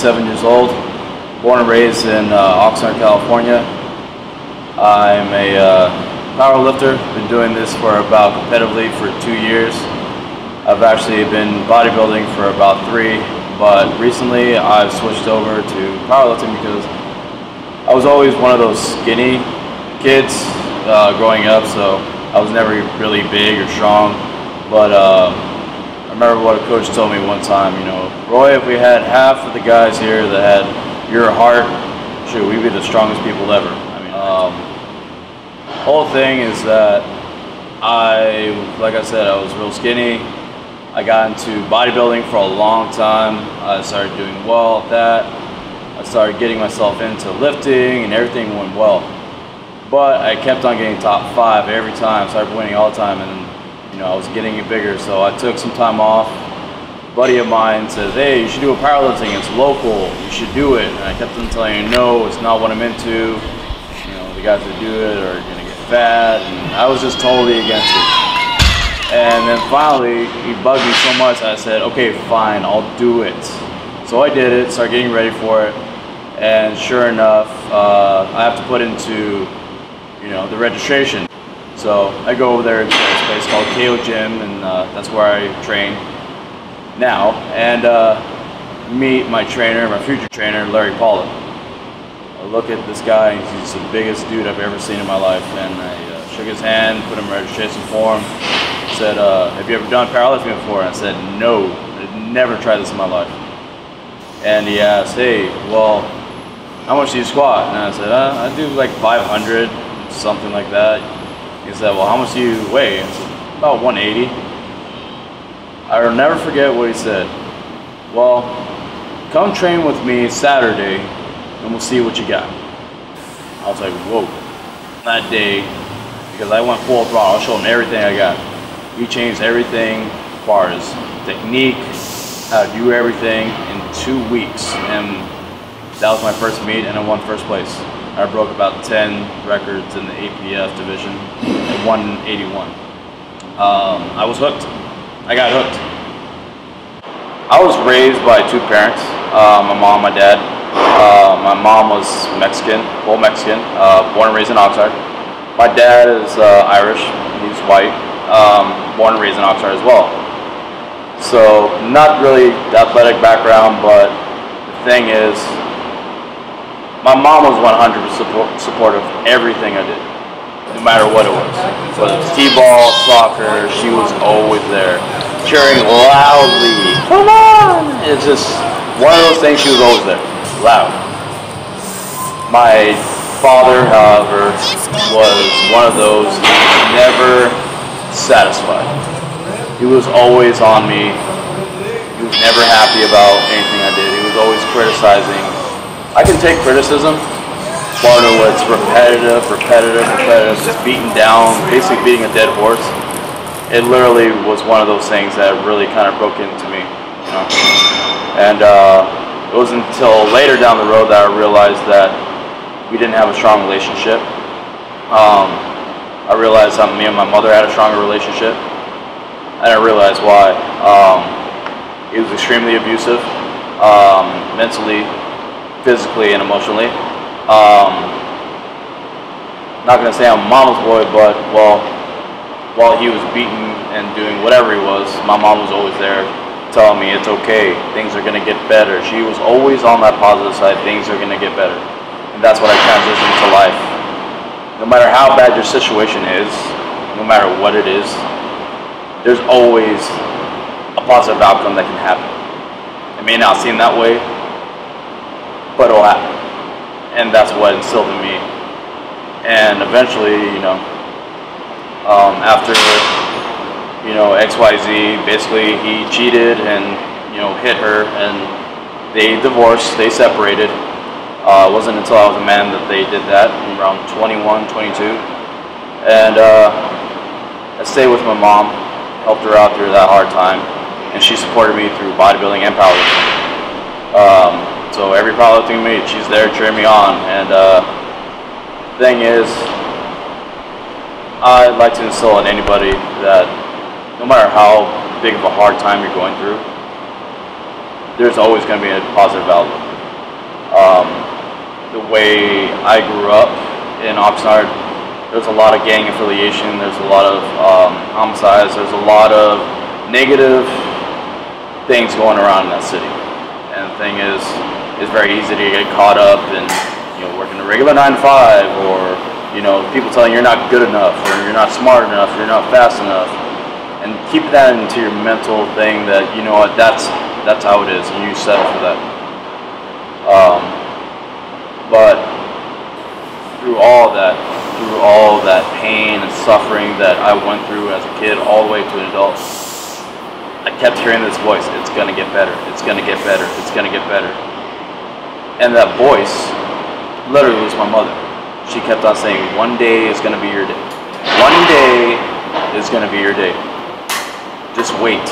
27 years old, born and raised in uh, Oxnard, California. I'm a uh, power lifter, been doing this for about competitively for two years. I've actually been bodybuilding for about three, but recently I've switched over to powerlifting because I was always one of those skinny kids uh, growing up, so I was never really big or strong. But uh, I remember what a coach told me one time, you know, Roy, if we had half of the guys here that had your heart, shoot, we'd be the strongest people ever. I mean, um, whole thing is that I, like I said, I was real skinny. I got into bodybuilding for a long time. I started doing well at that. I started getting myself into lifting and everything went well. But I kept on getting top five every time, started winning all the time, and know I was getting it bigger. So I took some time off. A buddy of mine says, "Hey, you should do a powerlifting. It's local. You should do it." And I kept on telling him, "No, it's not what I'm into. You know, the guys that do it are gonna get fat," and I was just totally against it. And then finally, he bugged me so much. I said, "Okay, fine, I'll do it." So I did it. Started getting ready for it, and sure enough, uh, I have to put into you know, the registration. So I go over there to this place called KO Gym, and uh, that's where I train now. And uh, meet my trainer, my future trainer, Larry Pollock. I look at this guy, he's the biggest dude I've ever seen in my life, and I uh, shook his hand, put him in registration form, said, uh, have you ever done powerlifting before? And I said, no, I've never tried this in my life. And he asked, hey, well, how much do you squat? And I said, uh, I do like 500, something like that. He said, well, how much do you weigh? I said, about 180. I'll never forget what he said. Well, come train with me Saturday and we'll see what you got. I was like, whoa. That day, because I went full throttle, I showed him everything I got. He changed everything as far as technique, how to do everything in two weeks. And that was my first meet and I won first place. I broke about 10 records in the APF division at 181. Um, I was hooked. I got hooked. I was raised by two parents, uh, my mom, my dad. Uh, my mom was Mexican, full Mexican, uh, born and raised in Oxnard. My dad is uh, Irish, he's white, um, born and raised in Oxnard as well. So not really athletic background, but the thing is, my mom was 100% support, supportive of everything I did, no matter what it was. Whether it's t-ball, soccer, she was always there, cheering loudly. Come on! It's just one of those things. She was always there, loud. My father, however, was one of those who never satisfied. He was always on me. He was never happy about anything I did. He was always criticizing I can take criticism, but when it's repetitive, repetitive, repetitive, just beaten down, basically beating a dead horse. It literally was one of those things that really kind of broke into me, you know. And uh, it wasn't until later down the road that I realized that we didn't have a strong relationship. Um, I realized that me and my mother had a stronger relationship, and I realized why. Um, was extremely abusive, um, mentally, physically and emotionally. Um, not gonna say I'm mama's boy, but well, while he was beaten and doing whatever he was, my mom was always there telling me it's okay, things are gonna get better. She was always on that positive side, things are gonna get better. And that's what I transitioned to life. No matter how bad your situation is, no matter what it is, there's always a positive outcome that can happen. It may not seem that way, but it'll happen. And that's what instilled in me. And eventually, you know, um, after, you know, XYZ, basically he cheated and, you know, hit her and they divorced, they separated. Uh, it wasn't until I was a man that they did that, around 21, 22. And uh, I stayed with my mom, helped her out through that hard time, and she supported me through bodybuilding and powerlifting. Um, so every powerlifting meet, she's there cheering me on. And uh, thing is, I'd like to instill in anybody that no matter how big of a hard time you're going through, there's always going to be a positive outlook. Um, the way I grew up in Oxnard, there's a lot of gang affiliation, there's a lot of um, homicides, there's a lot of negative things going around in that city. And the thing is, it's very easy to get caught up in, you know, working a regular nine to five or, you know, people telling you you're not good enough or you're not smart enough, or you're not fast enough. And keep that into your mental thing that, you know what, that's that's how it is, and you settle for that. Um, but through all that, through all that pain and suffering that I went through as a kid, all the way to an adult, I kept hearing this voice: "It's gonna get better. It's gonna get better. It's gonna get better." And that voice, literally, was my mother. She kept on saying, "One day is gonna be your day. One day is gonna be your day. Just wait."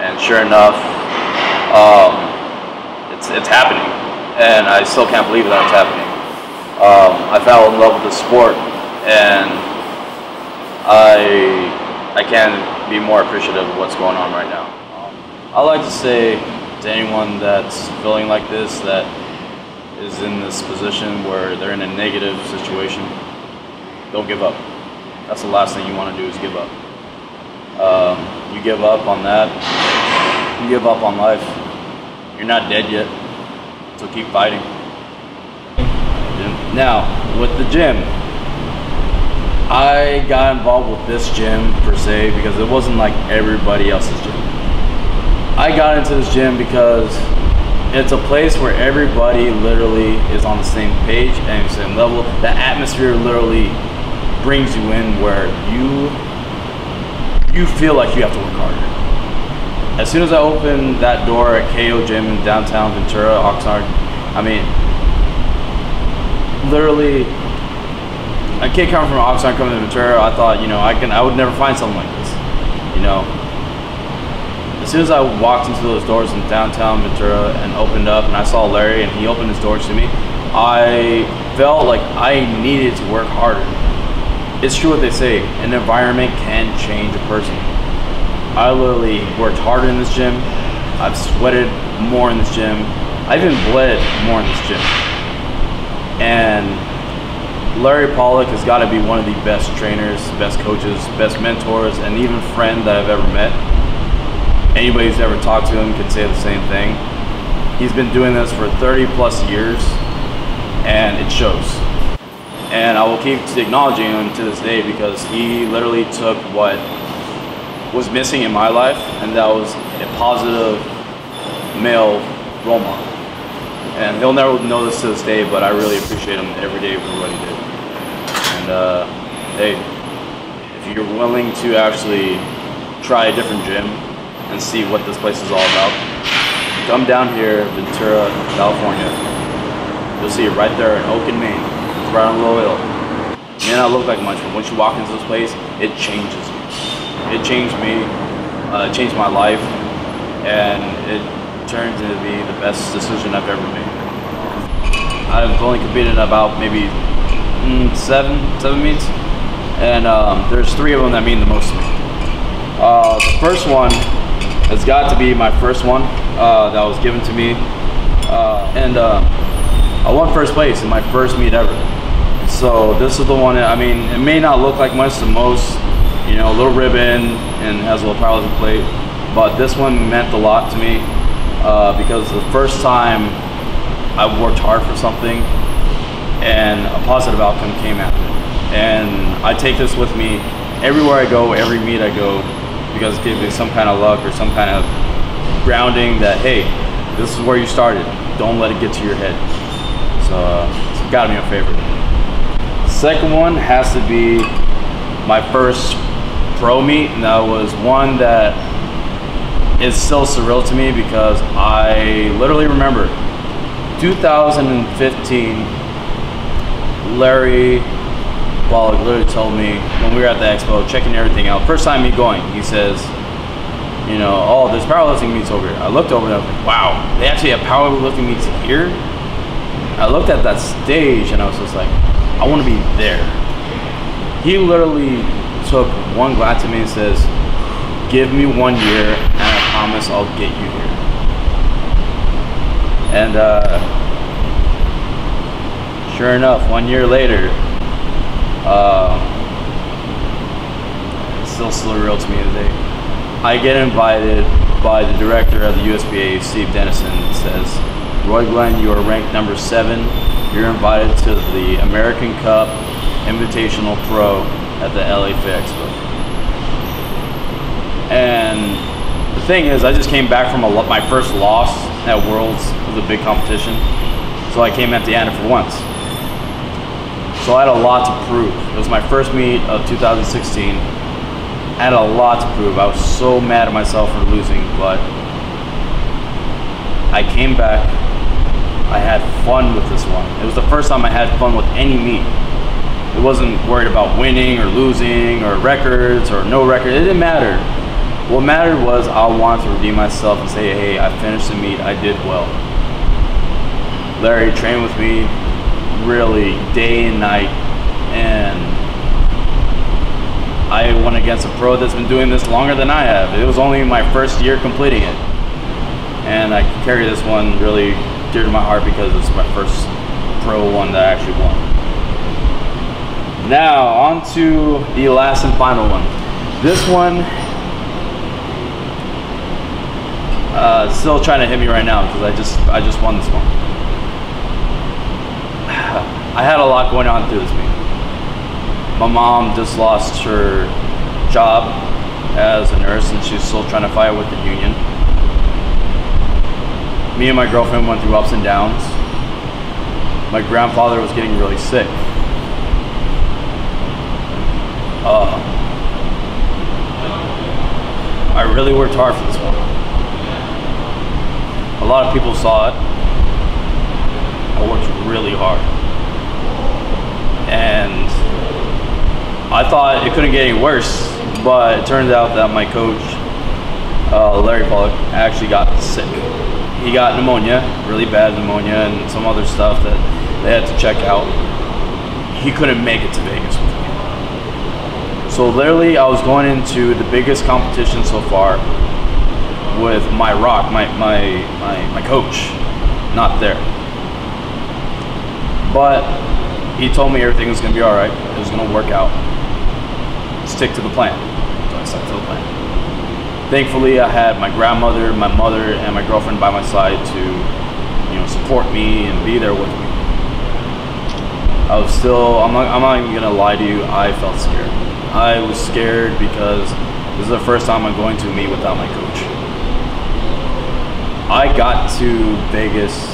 and sure enough, um, it's it's happening, and I still can't believe that it's happening. Um, I fell in love with the sport, and I I can't be more appreciative of what's going on right now. Um, I like to say to anyone that's feeling like this, that is in this position where they're in a negative situation, don't give up. That's the last thing you want to do is give up. Um, you give up on that, you give up on life. You're not dead yet, so keep fighting. Now, with the gym, I got involved with this gym per se because it wasn't like everybody else's gym. I got into this gym because it's a place where everybody literally is on the same page and the same level. The atmosphere literally brings you in where you you feel like you have to work harder as soon as I opened that door at KO Gym in downtown Ventura, Oxnard, I mean, literally, a kid coming from Oxnard coming to Ventura, I thought, you know, I can, I would never find something like this, you know. As soon as I walked into those doors in downtown Ventura and opened up, and I saw Larry and he opened his doors to me, I felt like I needed to work harder. It's true what they say: an environment can change a person I literally worked harder in this gym. I've sweated more in this gym. I even bled more in this gym. And Larry Pollock has got to be one of the best trainers, best coaches, best mentors, and even friend that I've ever met. Anybody who's ever talked to him could say the same thing. He's been doing this for 30 plus years, and it shows. And I will keep acknowledging him to this day because he literally took what was missing in my life, and that was a positive male role model. And he'll never know this to this day, but I really appreciate him every day for what he did. And uh, hey, if you're willing to actually try a different gym and see what this place is all about, come down here, Ventura, California. You'll see it right there in Oak and Main. It's right on. It may not look like much, but once you walk into this place, it changes you it changed me, uh, changed my life, and it turned to be the best decision I've ever made. I've only competed about maybe mm, seven, seven meets, and um, there's three of them that mean the most to me. Uh, the first one has got to be my first one uh, that was given to me, uh, and uh, I won first place in my first meet ever. So this is the one. that, I mean, it may not look like much to most you know, a little ribbon and has a little powerlifting plate. But this one meant a lot to me uh, because the first time I worked hard for something and a positive outcome came after it. And I take this with me everywhere I go, every meet I go, because it gives me some kind of luck or some kind of grounding that, hey, this is where you started. Don't let it get to your head. So uh, it's gotta be my favorite. Second one has to be my first pro meet, and that was one that is still surreal to me because I literally remember 2015. Larry Pollock literally told me when we were at the expo, checking everything out. First time me going, he says, you know, oh, there's powerlifting meets over here. I looked over and I was like, wow, they actually have powerlifting meets here. I looked at that stage and I was just like, I want to be there. He literally took one glance at me and says, give me one year and I promise I'll get you here. And uh, sure enough, one year later, uh, still surreal to me today. I get invited by the director of the USPA, Steve Denison, says, Roy Glenn, you are ranked number seven. You're invited to the American Cup Invitational Pro at the LA Expo. And the thing is, I just came back from a, my first loss at Worlds, a big competition. So I came at the end for once. So I had a lot to prove. It was my first meet of 2016. I had a lot to prove. I was so mad at myself for losing, but I came back. I had fun with this one. It was the first time I had fun with any meet. It wasn't worried about winning or losing or records or no record. It didn't matter. What mattered was I wanted to redeem myself and say, hey, I finished the meet. I did well. Larry trained with me really day and night and I went against a pro that's been doing this longer than I have. It was only my first year completing it. And I carry this one really dear to my heart because it's my first pro one that I actually won. Now, on to the last and final one. This one, uh, still trying to hit me right now because I just I just won this one. I had a lot going on through this meeting. My mom just lost her job as a nurse and she's still trying to fight with the union. Me and my girlfriend went through ups and downs. My grandfather was getting really sick. Uh, I really worked hard for this one. A lot of people saw it. I worked really hard. And I thought it couldn't get any worse, but it turns out that my coach, uh, Larry Pollock, actually got sick. He got pneumonia, really bad pneumonia, and some other stuff that they had to check out. He couldn't make it to Vegas with me. So literally, I was going into the biggest competition so far with my rock, my my my, my coach, not there. But he told me everything was gonna be all right. It was gonna work out. Stick to the plan. So I stuck to the plan. Thankfully, I had my grandmother, my mother, and my girlfriend by my side to, you know, support me and be there with me. I was still. I'm not. I'm not even gonna lie to you. I felt scared. I was scared because this is the first time I'm going to meet without my coach. I got to Vegas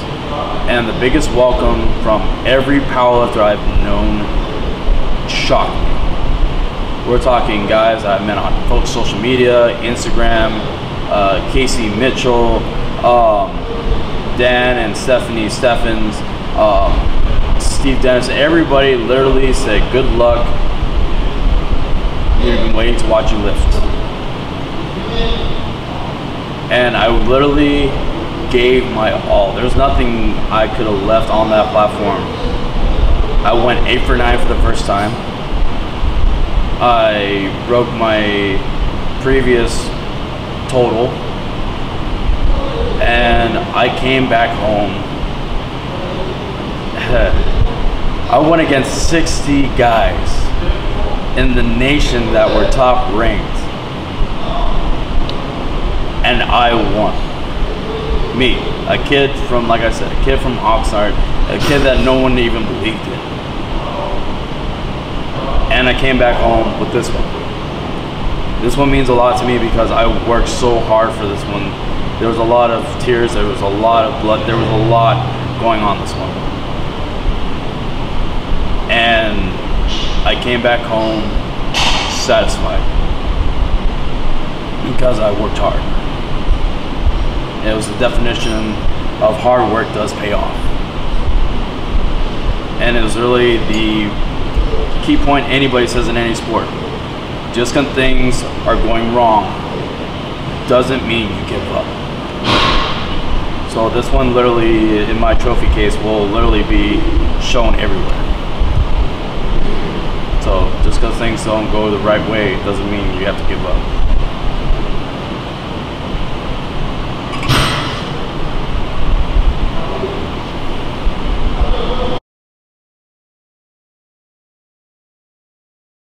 and the biggest welcome from every powerlifter I've known shocked me. We're talking guys I've met on folks social media, Instagram, uh, Casey Mitchell, um, Dan and Stephanie Steffens, um, Steve Dennis. Everybody literally said, "Good luck. We've been waiting to watch you lift." And I literally gave my all. There's nothing I could have left on that platform. I went eight for nine for the first time. I broke my previous total. And I came back home. I went against 60 guys in the nation that were top ranked. And I won me, a kid from, like I said, a kid from Oxnard, a kid that no one even believed in. And I came back home with this one. This one means a lot to me because I worked so hard for this one. There was a lot of tears, there was a lot of blood, there was a lot going on this one. And I came back home satisfied because I worked hard. It was the definition of hard work does pay off. And it was really the key point anybody says in any sport. Just because things are going wrong doesn't mean you give up. So this one literally in my trophy case will literally be shown everywhere. So just because things don't go the right way doesn't mean you have to give up.